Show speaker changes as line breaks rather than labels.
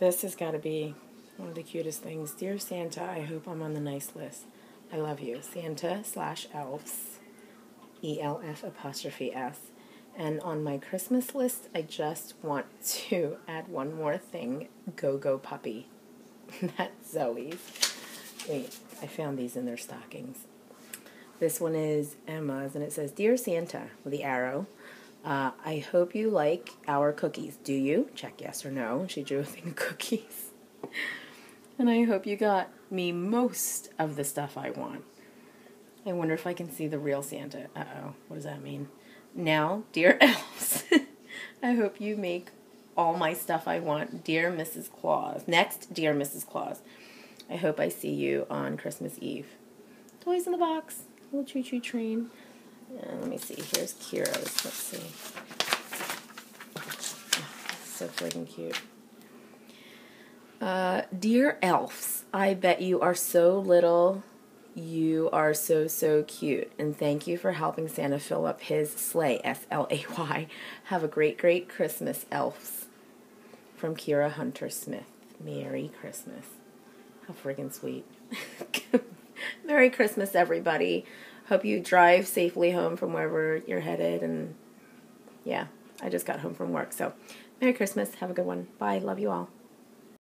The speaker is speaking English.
This has got to be one of the cutest things. Dear Santa, I hope I'm on the nice list. I love you. Santa slash elves. E L F apostrophe S. And on my Christmas list, I just want to add one more thing Go Go Puppy. That's Zoe's. Wait, I found these in their stockings. This one is Emma's, and it says Dear Santa with the arrow. Uh, I hope you like our cookies. Do you? Check yes or no. She drew a thing of cookies. and I hope you got me most of the stuff I want. I wonder if I can see the real Santa. Uh oh, what does that mean? Now, dear elves, I hope you make all my stuff I want. Dear Mrs. Claus. Next, dear Mrs. Claus, I hope I see you on Christmas Eve. Toys in the box, little choo choo train. And let me see, here's Kira's. Let's see. so freaking cute. Uh, dear elves, I bet you are so little you are so, so cute. And thank you for helping Santa fill up his sleigh, S L A Y. Have a great, great Christmas, elves. From Kira Hunter Smith. Merry Christmas. How friggin' sweet. Merry Christmas, everybody. Hope you drive safely home from wherever you're headed. And yeah, I just got home from work. So, Merry Christmas. Have a good one. Bye. Love you all.